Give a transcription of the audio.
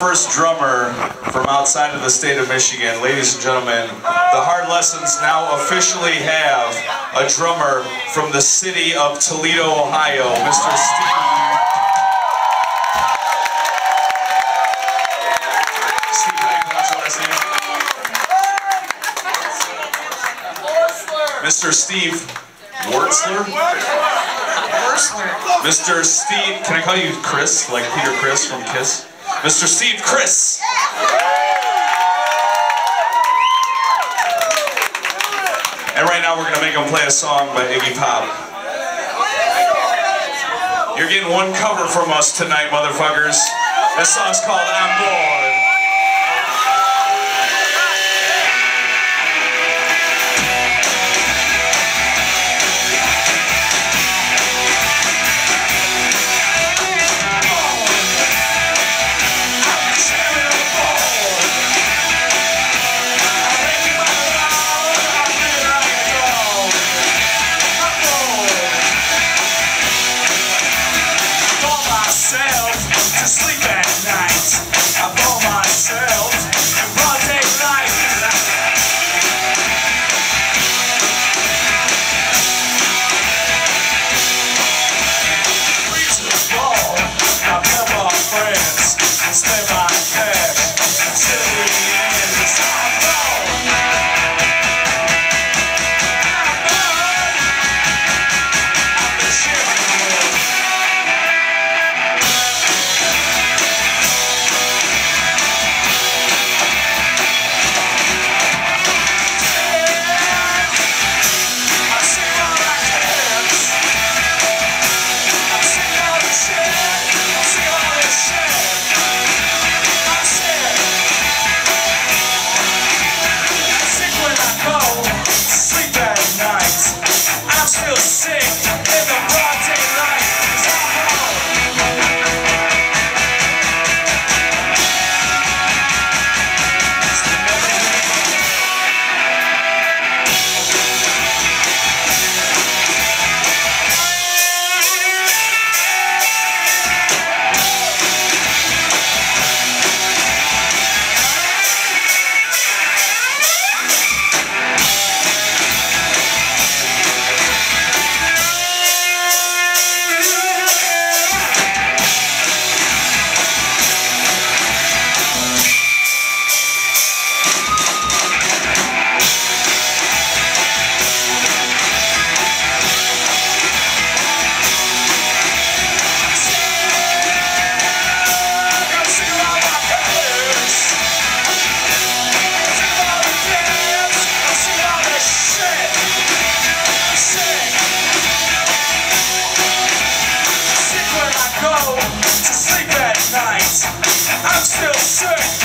first drummer from outside of the state of Michigan. Ladies and gentlemen, the Hard Lessons now officially have a drummer from the city of Toledo, Ohio, Mr. Steve. Steve, how you pronounce your last name? Mr. Steve Wartzler? Mr. Steve, can I call you Chris, like Peter Criss from Kiss? Mr. Steve Chris. And right now we're going to make him play a song by Iggy Pop. You're getting one cover from us tonight, motherfuckers. This song's called I'm Bored. Still sick.